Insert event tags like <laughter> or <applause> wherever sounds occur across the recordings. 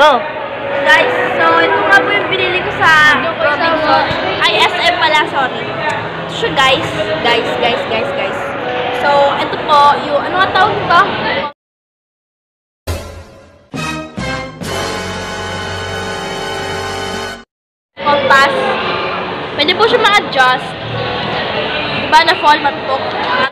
Go! Guys, so ito nga po yung pinili ko sa Robinson. Ay, SM pala, sorry. Ito siya, guys. Guys, guys, guys, guys. So, ito po, yung, ano nga tawag nito? Compass. Pwede po siya ma-adjust. Diba na fall matutok?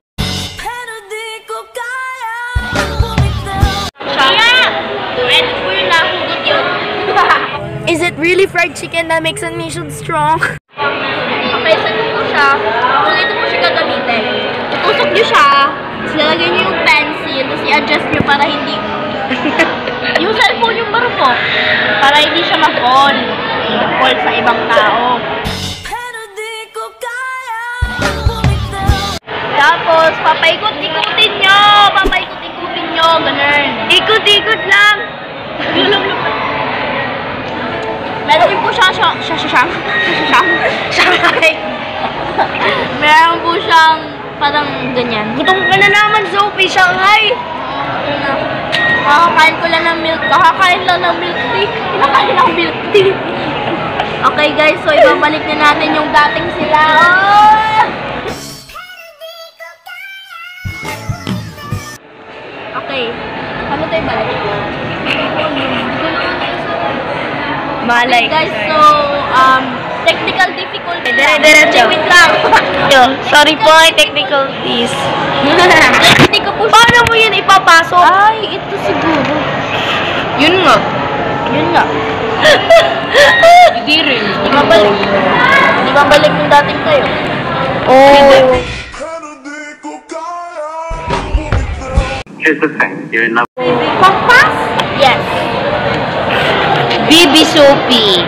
It really fried chicken that makes a nation strong? Okay, so ito po siya. So, ito po siya gagamitin. Tutusok nyo siya. Lalagyan nyo yung pencil. Tapos i-adjust nyo para hindi... <laughs> yung cellphone yung baro po. Para hindi siya ma-fall. Ma-fall sa ibang tao. Tapos, papaikot-ikutin nyo. Papaikot-ikutin nyo. Ganun. Ikot-ikot lang! Siya, siya, siya, siya, siya, siya, Shanghai! Meron po siyang parang ganyan. Gutom ka na naman, Sophie! Shanghai! Kakakain ko lang ng milk. Kakakain lang ng milk tea. Kinakain ng milk tea. Okay guys, so ibabalik na natin yung dating sila. Oh! Okay. Ano tayo balik? <laughs> Malay. Guys, so, um, technical difficulty. Dire- diretso. Wait lang. Yo, sorry po, ay technicalities. <laughs> Hindi ko po Paano mo yun ipapasok? Ay, ito siguro. Yun nga. Yun nga. Hindi rin. Di ba balik? Di ba balik yung dating kayo? Oh. Here's the thing, you're in love. Compass? Bibi Sophie.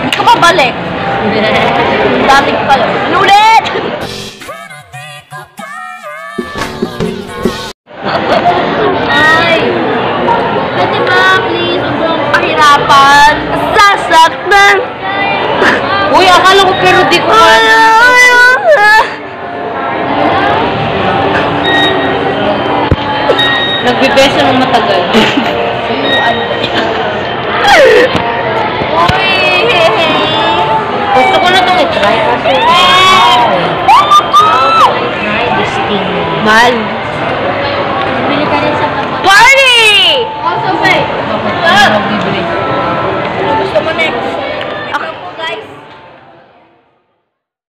Hindi ko mabalik. Yung <laughs> dating pala. Ulit! Ay! Pwede ba, please? Akong pahirapan. Sasaktan! Uy, akala ko pero di ko Nagbibesa ng matagal. Uy! <laughs> Gusto ko na itong i-try kasi. Mahal.